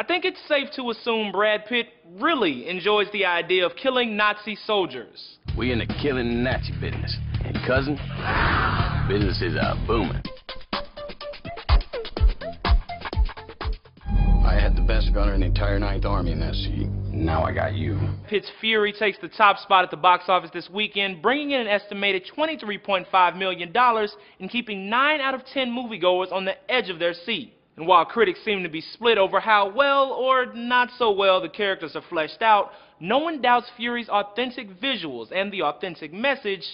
I think it's safe to assume Brad Pitt really enjoys the idea of killing Nazi soldiers. We in the killing Nazi business. And cousin, businesses are booming. I had the best gunner in the entire Ninth Army in that seat. Now I got you. Pitt's Fury takes the top spot at the box office this weekend, bringing in an estimated $23.5 million and keeping 9 out of 10 moviegoers on the edge of their seat. And while critics seem to be split over how well or not so well the characters are fleshed out, no one doubts Fury's authentic visuals and the authentic message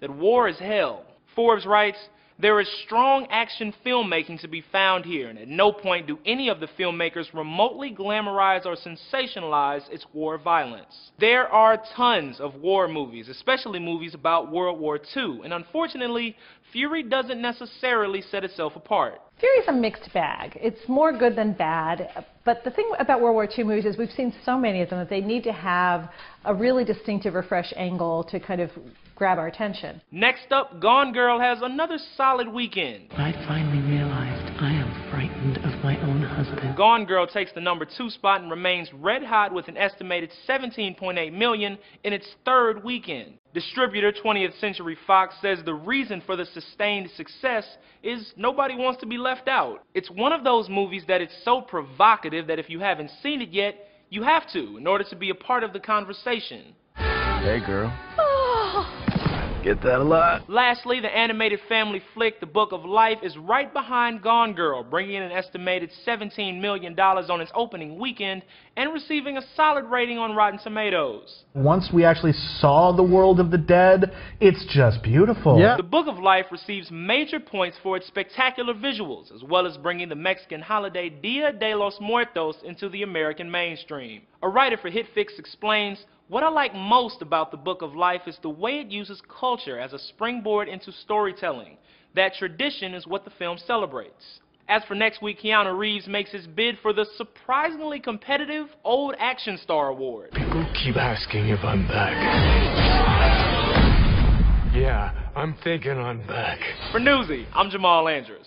that war is hell. Forbes writes, there is strong action filmmaking to be found here, and at no point do any of the filmmakers remotely glamorize or sensationalize its war violence. There are tons of war movies, especially movies about World War II, and unfortunately, Fury doesn't necessarily set itself apart. Fury's a mixed bag. It's more good than bad. But the thing about World War II movies is we've seen so many of them that they need to have a really distinctive or fresh angle to kind of grab our attention. Next up, Gone Girl has another solid weekend. I finally realized Gone Girl takes the number two spot and remains red hot with an estimated 17.8 million in its third weekend. Distributor 20th Century Fox says the reason for the sustained success is nobody wants to be left out. It's one of those movies that it's so provocative that if you haven't seen it yet, you have to in order to be a part of the conversation. Hey, girl. Oh. Get that a lot. Lastly, the animated family flick The Book of Life is right behind Gone Girl, bringing in an estimated $17 million on its opening weekend and receiving a solid rating on Rotten Tomatoes. Once we actually saw the world of the dead, it's just beautiful. Yeah. The Book of Life receives major points for its spectacular visuals, as well as bringing the Mexican holiday Dia de los Muertos into the American mainstream. A writer for HitFix explains, what I like most about the Book of Life is the way it uses culture as a springboard into storytelling. That tradition is what the film celebrates. As for next week, Keanu Reeves makes his bid for the surprisingly competitive Old Action Star Award. People keep asking if I'm back. Yeah, I'm thinking I'm back. For Newsy, I'm Jamal Andrews.